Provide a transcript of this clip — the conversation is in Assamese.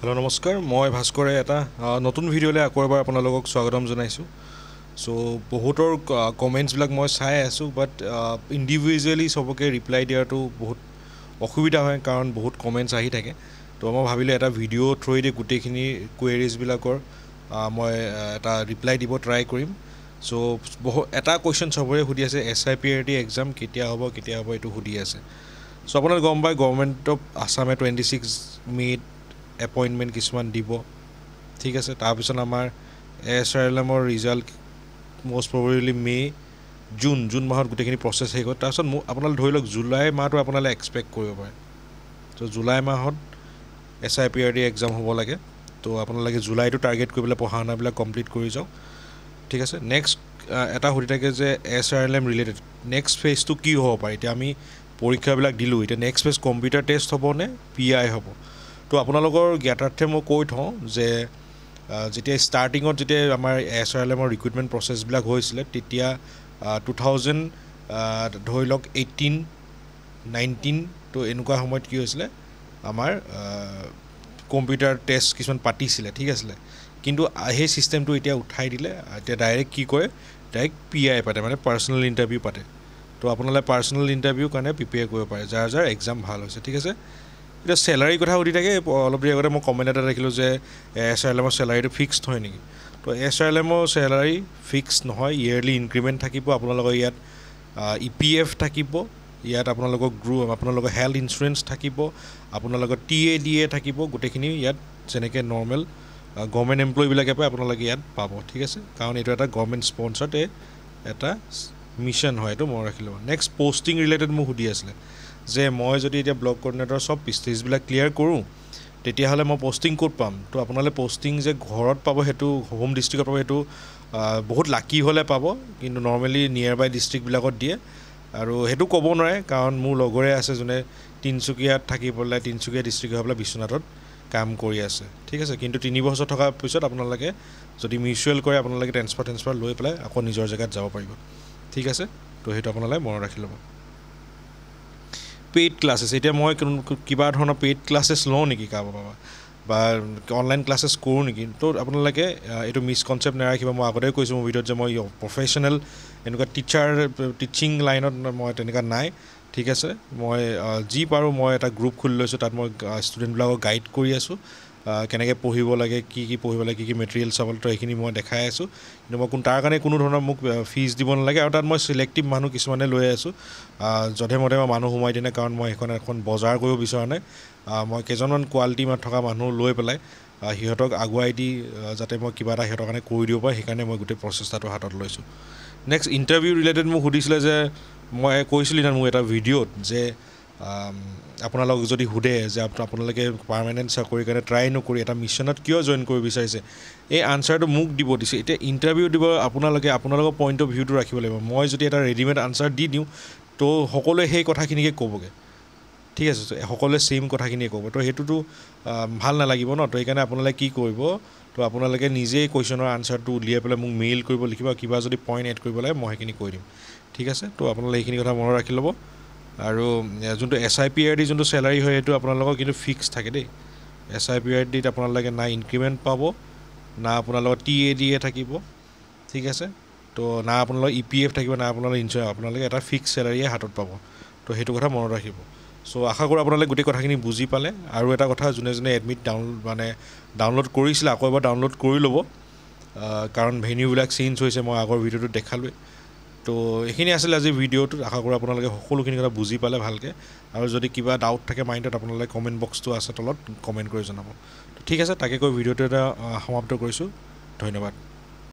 হেল্ল' নমস্কাৰ। মই ভাস্কৰে এটা নতুন ভিডিঅ'লৈ আকৌ এবাৰ আপোনালোকক স্বাগতম জনাইছোঁ। চ' বহুতৰ কমেণ্টছবিলাক মই চাই আছোঁ বাট ইণ্ডিভিজুৱেলি চবকে ৰিপ্লাই দিয়াটো বহুত অসুবিধা হয় কাৰণ বহুত কমেণ্টছ আহি থাকে। তো মই ভাবিলোঁ এটা ভিডিঅ' থ্ৰুৱেদি গোটেইখিনি কুৱেৰিজবিলাকৰ মই এটা ৰিপ্লাই দিব ট্ৰাই কৰিম। চ' বহু এটা কুৱেশ্যন চবৰে সুধি আছে S I P R T exam কেতিয়া হ'ব কেতিয়া হ'ব এইটো সুধি আছে। চ' আপোনালোকে গম পায় গভৰ্ণমেণ্ট অফ আছামে টুৱেণ্টি ছিক্স মে'ত এপইণ্টমেণ্ট কিছুমান দিব ঠিক আছে তাৰপিছত আমাৰ এছ আৰ এল এমৰ result most probably May' June June মাহত গোটেইখিনি প্ৰচেছ শেষ হ'ল তাৰপিছত মোক আপোনালোকে ধৰি লওক জুলাই মাহটো আপোনালোকে এক্সপেক্ট কৰিব পাৰে ত' জুলাই মাহত S I P R D exam হ'ব লাগে ত' আপোনালোকে জুলাইটো টাৰ্গেট কৰি পেলাই পঢ়া শুনাবিলাক কমপ্লিট কৰি যাওক ঠিক আছে নেক্সট এটা সুধি থাকে যে S R L M related next ফেজটো কি হ'ব পাৰে এতিয়া আমি পৰীক্ষাবিলাক দিলোঁ এতিয়া নেক্সট ফেজ কম্পিউটাৰ টেষ্ট হ'ব নে পি আই হ'ব তো আপোনালোকৰ জ্ঞাতাৰ্থে মই কৈ থওঁ যে যেতিয়া ষ্টাৰ্টিঙত যেতিয়া আমাৰ এছ আৰ এল এমৰ ৰিক্ৰুইটমেণ্ট প্ৰচেছবিলাক হৈছিলে তেতিয়া টু থাউজেণ্ড ধৰি লওক এইটিন নাইনটিন তো এনেকুৱা সময়ত কি হৈছিলে আমাৰ কম্পিউটাৰ টেষ্ট কিছুমান পাতিছিলে ঠিক আছিলে। কিন্তু সেই ছিষ্টেমটো এতিয়া উঠাই দিলে এতিয়া ডাইৰেক্ট কি কৰে ডাইৰেক্ট পি আই পাতে মানে পাৰ্চনেল ইণ্টাৰভিউ পাতে। তো আপোনালোকে পাৰ্চনেল ইণ্টাৰভিউৰ কাৰণে প্ৰিপেয়াৰ কৰিব পাৰে যাৰ যাৰ এক্সাম ভাল হৈছে ঠিক আছে? এতিয়া চেলাৰীৰ কথা সুধি থাকে অলপ দেৰি আগতে মই কমেণ্ট এটা দেখিলোঁ যে এছ আৰ এল এমৰ চেলাৰীটো ফিক্সড হয় নেকি? তো এছ আৰ এল এমৰ চেলাৰী ফিক্সড নহয় ইয়েৰলি ইনক্ৰিমেণ্ট থাকিব আপোনালোকৰ ইয়াত ই পি এফ থাকিব ইয়াত আপোনালোকৰ গ্ৰু আপোনালোকৰ হেল্থ ইঞ্চুৰেঞ্চ থাকিব আপোনালোকৰ টি এ ডি এ থাকিব গোটেইখিনি ইয়াত যেনেকৈ নৰ্মেল গভৰ্ণমেণ্ট এমপ্লয়ীবিলাকে পায় আপোনালোকে ইয়াত পাব ঠিক আছে? কাৰণ এইটো এটা গভৰ্ণমেণ্ট স্পনচাৰ্ড এটা মিছন হয় এইটো মনত ৰাখি ল'ব নেক্সট পষ্টিং ৰিলেটেড মোক সুধি আছিলে। যে মই যদি এতিয়া ব্লক কৰ্ডিনেটৰ চব ষ্টেজবিলাক ক্লিয়াৰ কৰোঁ তেতিয়াহ'লে মই পষ্টিং ক'ত পাম? তো আপোনালোকে পষ্টিং যে ঘৰত পাব সেইটো হোম ডিষ্ট্ৰিক্টত পাব সেইটো বহুত লাকি হ'লে পাব কিন্তু নৰ্মেলি নিয়েৰ বাই ডিষ্ট্ৰিক্টবিলাকত দিয়ে। আৰু সেইটো ক'ব নোৱাৰে কাৰণ মোৰ লগৰে আছে যোনে তিনিচুকীয়াত থাকি পেলাই তিনিচুকীয়া ডিষ্ট্ৰিক্ট হৈ পেলাই বিশ্বনাথত কাম কৰি আছে। ঠিক আছে কিন্তু তিনি বছৰ থকাৰ পিছত আপোনালোকে যদি মিউচুৱেল কৰে আপোনালোকে ট্ৰেন্সফাৰ ট্ৰেন্সফাৰ লৈ পেলাই আকৌ নিজৰ জেগাত যাব পাৰিব। ঠিক আছে তো সেইটো আপোনালোকে মনত ৰাখি ল'ব। পেইড ক্লাছেছ এতিয়া মই কিবা ধৰণৰ পেইড ক্লাছেছ লওঁ নেকি কাৰোবাৰ পৰা? বা অনলাইন ক্লাছেছ কৰোঁ নেকি? তো আপোনালোকে এইটো মিছকনচেপ্ট নাৰাখিব মই আগতে কৈছোঁ মোৰ ভিডিঅ'ত যে মই প্ৰফেশ্যনেল এনেকুৱা টিচাৰ টিচিং লাইনত মই তেনেকুৱা নাই। ঠিক আছে মই যি পাৰোঁ মই এটা গ্ৰুপ খুলি লৈছোঁ তাত মই ষ্টুডেণ্টবিলাকক গাইড কৰি আছোঁ। কেনেকৈ পঢ়িব লাগে কি কি পঢ়িব লাগে কি কি মেটেৰিয়েল চাব লাগে সেইখিনি মই দেখাই আছোঁ। কিন্তু মই কোন তাৰ কাৰণে কোনো ধৰণৰ মোক ফিজ দিব নালাগে আৰু তাত মই চিলেক্টিভ মানুহ কিছুমানে লৈ আছোঁ। যধে মধে মই মানুহ সোমাই দিয়ে নাই কাৰণ মই সেইখন এখন বজাৰ কৰিব বিচৰা নাই। মই কেইজনমান কোৱালিটি থকা মানুহ লৈ পেলাই সিহঁতক আগুৱাই দি যাতে মই কিবা এটা সিহঁতৰ কাৰণে কৰি দিব পাৰোঁ সেইকাৰণে মই গোটেই প্ৰচেষ্টাটো হাতত লৈছোঁ। নেক্সট ইণ্টাৰভিউ ৰিলেটেড মোক সুধিছিলে যে মই কৈছিলোঁ মোৰ এটা ভিডিঅ'ত যে আম, আপোনালোকক যদি সোধে যে আপ- আপোনালোকে পাৰ্মানেণ্ট চাকৰিৰ কাৰণে ট্ৰাই নকৰি এটা মিছনত কিয় জইন কৰিব বিচাৰিছে এই আনচাৰটো মোক দিব দিছে। এতিয়া ইণ্টাৰভিউ দিব আপোনালোকে আপোনালোকৰ পইণ্ট অফ ভিউটো ৰাখিব লাগিব। মই যদি এটা ৰেডিমেড আনচাৰ দি দিওঁ তো সকলোৱে সেই কথাখিনিকে ক'বগৈ। ঠিক আছে সকলোৱে ছেইম কথাখিনিয়ে ক'ব। তো সেইটোতো ভাল নালাগিব ন? তো সেইকাৰণে আপোনালোকে কি কৰিব তো আপোনালোকে নিজেই কুৱেশ্যনৰ আনচাৰটো উলিয়াই পেলাই মোক মেইল কৰিব লিখিব কিবা যদি পইণ্ট এড কৰিব লাগে মই সেইখিনি কৈ দিম। ঠিক আছে? তো আপোনালোকে এইখিনি কথা মনত ৰাখি ল'ব। আৰু যোনটো S I P R D যোনটো চেলাৰী হয় সেইটো আপোনালোকৰ কিন্তু ফিক্স থাকে দেই। এছ আই পি আৰ ডিত আপোনালোকে না ইনক্ৰিমেণ্ট পাব না আপোনালোকৰ টি এ ডি এ থাকিব ঠিক আছে? তো না আপোনালোকৰ ই পি এফ থাকিব না আপোনালোকৰ ইঞ্চুৰেঞ্চ আপোনালোকে এটা ফিক্স চেলাৰীয়ে হাতত পাব। তো সেইটো কথা মনত ৰাখিব। চ' আশা কৰোঁ আপোনালোকে গোটেই কথাখিনি বুজি পালে। আৰু এটা কথা যোনে যোনে এডমিট ডাউন মানে ডাউনলোড কৰিছিলে আকৌ এবাৰ ডাউনলোড কৰি ল'ব। কাৰণ ভেনিউবিলাক চেঞ্জ হৈছে মই আগৰ ভিডিঅ'টোত দেখালোৱে তো এইখিনি আছিলে আজি ভিডিঅ'টোত। আশা কৰোঁ আপোনালোকে সকলোখিনি কথা বুজি পালে ভালকৈ। আৰু যদি কিবা ডাউট থাকে মাইণ্ডত আপোনালোকে কমেণ্ট বক্সটো আছে তলত কমেণ্ট কৰি জনাব। ঠিক আছে তাকে কৈ ভিডিঅ'টো এটা সমাপ্ত কৰিছোঁ। ধন্যবাদ।